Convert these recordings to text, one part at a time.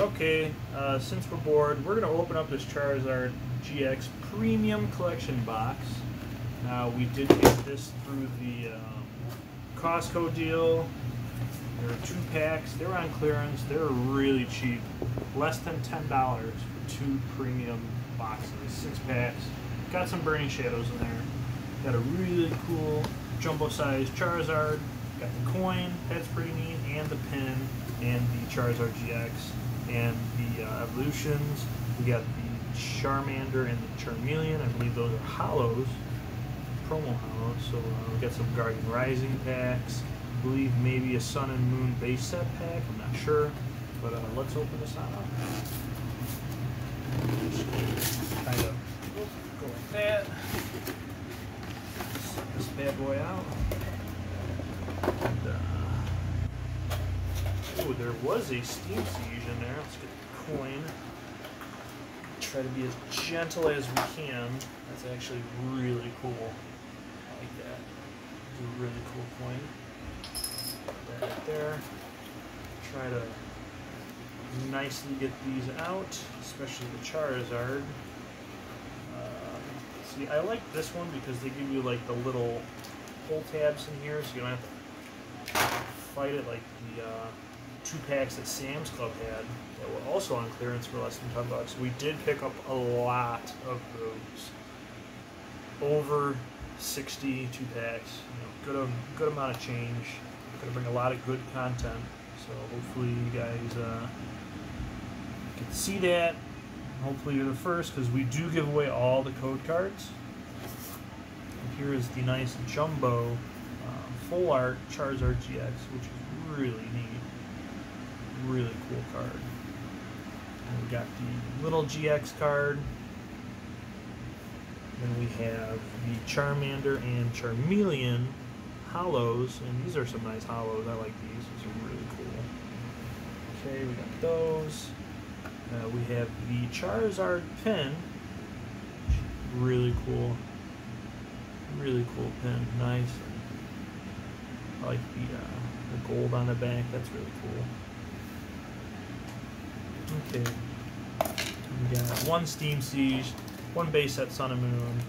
Okay, uh, since we're bored, we're going to open up this Charizard GX Premium Collection box. Now, we did get this through the um, Costco deal. There are two packs. They're on clearance. They're really cheap. Less than $10 for two premium boxes. Six packs. Got some Burning Shadows in there. Got a really cool jumbo-sized Charizard. Got the coin. That's pretty neat. And the pin. And the Charizard GX and the uh, evolutions. We got the Charmander and the Charmeleon. I believe those are hollows, promo hollows. So uh, we got some Guardian Rising packs. I believe maybe a Sun and Moon base set pack. I'm not sure, but uh, let's open this on up. Kind of go like that. Set this bad boy out. And, uh, Oh, there was a Steam Siege in there. Let's get the coin. Try to be as gentle as we can. That's actually really cool. I like that. It's a really cool coin. Put that right there. Try to nicely get these out, especially the Charizard. Um, see, I like this one because they give you like the little pull tabs in here, so you don't have to fight it like the uh, two packs that Sam's Club had that were also on clearance for less than 10 bucks. We did pick up a lot of those. Over 60 two packs. You know, good, good amount of change. Gonna bring a lot of good content. So hopefully you guys uh, can see that. Hopefully you're the first because we do give away all the code cards. And here is the nice jumbo uh, full art Charizard GX, which is really neat really cool card. And we got the little GX card. Then we have the Charmander and Charmeleon hollows, and these are some nice hollows. I like these. These are really cool. Okay, we got those. Uh, we have the Charizard pin. Really cool. Really cool pin. Nice. I like the, uh, the gold on the back. That's really cool. Okay. We got one Steam Siege, one base set Sun and Moon.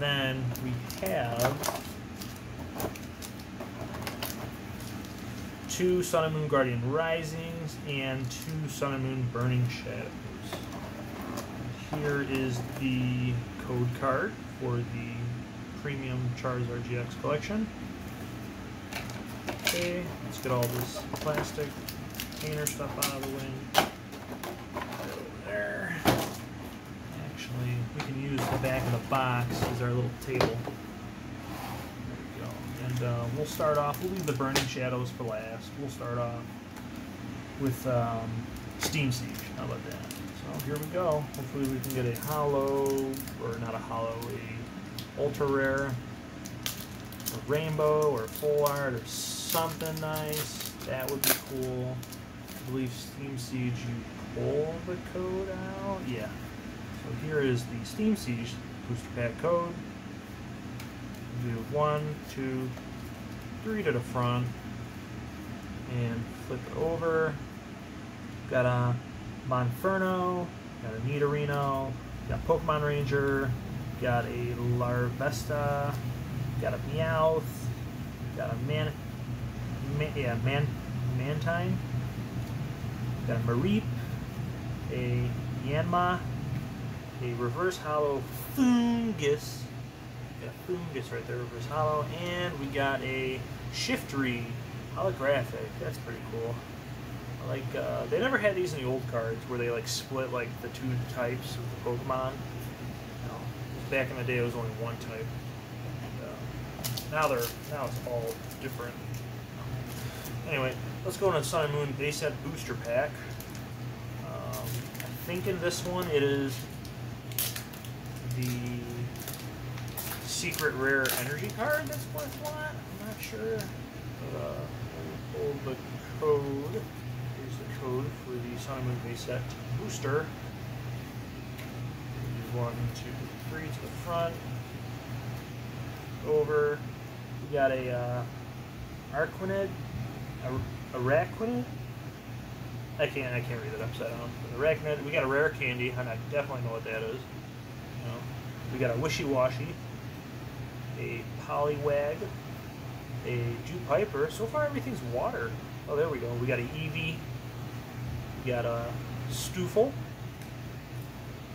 Then we have two Sun and Moon Guardian Risings and two Sun and Moon Burning Shadows. Here is the code card for the Premium Charizard GX collection. Okay, let's get all this plastic container stuff out of the way. There. Actually, we can use the back of the box as our little table. There we go. And uh, we'll start off, we'll leave the Burning Shadows for last. We'll start off with um, Steam Siege. How about that? So here we go. Hopefully we can get a hollow, or not a hollow, a ultra rare, a rainbow, or full art, or something nice. That would be cool. I believe Steam Siege, you pull the code out. Yeah. So here is the Steam Siege booster pack code. Do one, two, three to the front, and flip it over. Got a Monferno, got a Nidorino, got Pokemon Ranger, got a Larvesta, got a Meowth, got a Man, man yeah, Man, Mantine, got a Mareep, a Yanma, a Reverse Hollow Foongus, got Foongus right there, Reverse Hollow, and we got a Shiftry holographic. That's pretty cool. Like uh, they never had these in the old cards where they like split like the two types of the Pokemon. Back in the day, it was only one type. And, uh, now they're now it's all different. Anyway, let's go into Sun and Moon base set booster pack. Um, I think in this one it is the secret rare energy card that's worth what? I'm not sure. But, uh, pull the code. Here's the code for the Sun and Moon base set booster. One, two, three to the front. Over. We got a uh, Arquinid, a Araquinid, I can't I can't read it upside down. Arachnid, we got a rare candy, and I definitely know what that is. Know, we got a Wishiwashi, a Poliwag, a Dew Piper. So far everything's water. Oh, there we go. We got a Eevee. We got a Stufful.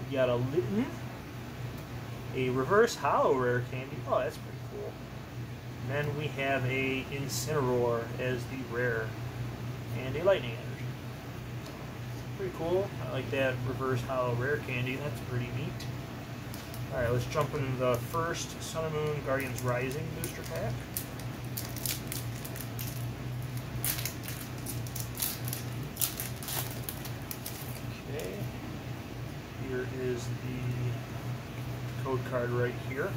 We got a Litten. A Reverse Hollow Rare Candy. Oh, that's pretty cool. And then we have a Incineroar as the rare. And a Lightning Energy. Pretty cool. I like that Reverse Hollow Rare Candy. That's pretty neat. Alright, let's jump into the first Sun and Moon Guardians Rising booster pack. Okay. Here is the code card right here.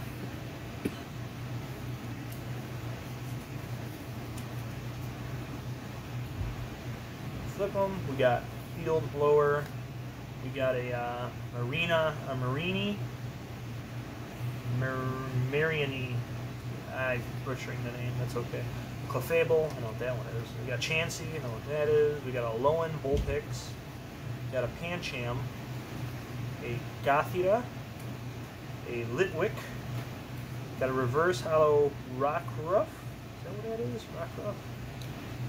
Flip them. We got Field Blower. We got a uh, Marina, a Marini, Mar Mariani. I'm butchering the name. That's okay. Clefable, I know what that one is. We got Chansey, I know what that is. We got a Lowen Vulpix. We got a Pancham, a Gothita, a Litwick. Got a Reverse Hollow Rockruff. Is that what that is? Rockruff.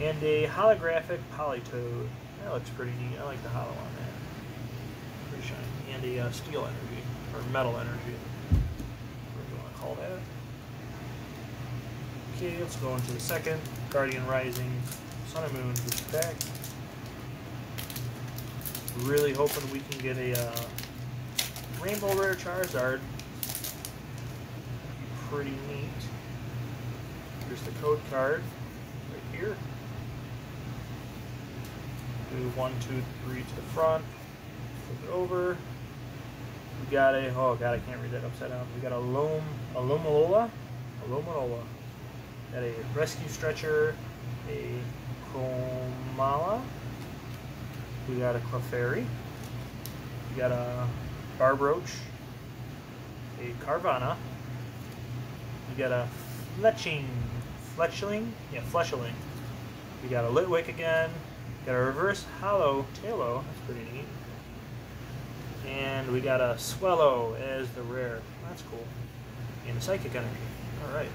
And a holographic Politoed. That looks pretty neat. I like the hollow on that. Pretty shiny. And a uh, steel energy, or metal energy. What do you want to call that? Okay, let's go into the second. Guardian Rising, Sun and Moon booster pack. Really hoping we can get a uh, Rainbow Rare Charizard. Pretty neat. Here's the code card right here. Do one, two, three to the front. Flip it over. We got a oh god I can't read that upside down. We got a Lom a Lomalola. A Lomalola. Got a rescue stretcher, a Komala. We got a Clefairy. We got a Barboach. A Carvanha. We got a Fletching. Fletchling? Yeah, Fletchling. We got a Litwick again. Got a reverse hollow Taillow. That's pretty neat. And we got a Swellow as the rare. That's cool. And a Psychic Energy. Alright.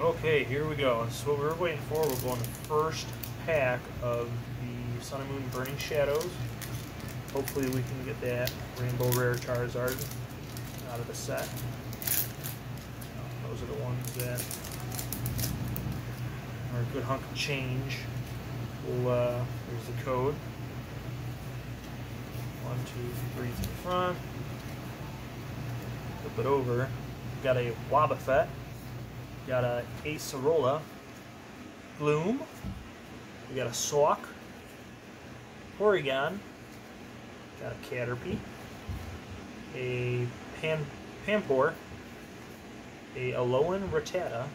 Okay, here we go. So what we're waiting for, we're going the first pack of the Sun and Moon Burning Shadows. Hopefully we can get that Rainbow Rare Charizard out of the set. Those are the ones that are a good hunk of change. We'll, uh, there's the code. Two, three to the front. Flip it over. We've got a Wobbuffet. Got a Acerola. Gloom. We got a Sawk. Porygon. Got a Caterpie. A Pan Panpour. A Alolan Rattata.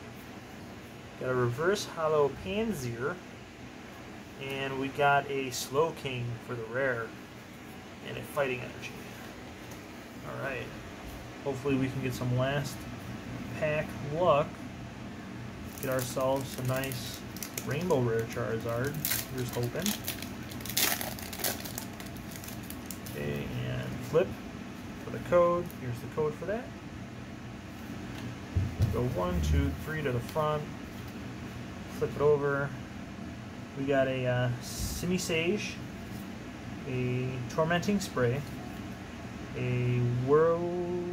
Got a Reverse Hollow Pansear. And we got a Slowking for the rare. And a Fighting Energy. Alright. Hopefully we can get some last pack luck. Get ourselves a nice Rainbow Rare Charizard. Here's hoping. Okay, and flip for the code. Here's the code for that. Go one, two, three to the front. Flip it over. We got a uh, Simisage, a Tormenting Spray, a Whirl,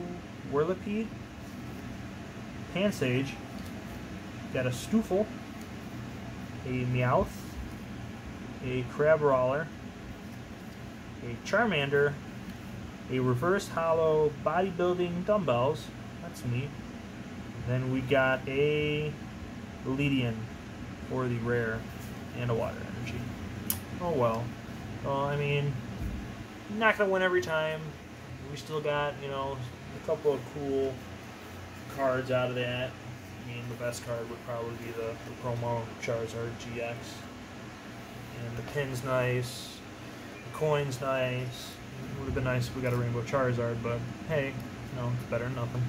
Whirlipede, Pansage, got a Stufful, a Meowth, a Crabrawler, a Charmander, a Reverse Hollow Bodybuilding Dumbbells, that's neat. Then we got a Ledian for the rare and a Water Energy. Oh well. Well, I mean, not gonna win every time. We still got, you know, a couple of cool cards out of that. I mean, the best card would probably be the, the promo Charizard GX. And the pin's nice. The coin's nice. It would have been nice if we got a Rainbow Charizard, but hey, you know, it's better than nothing.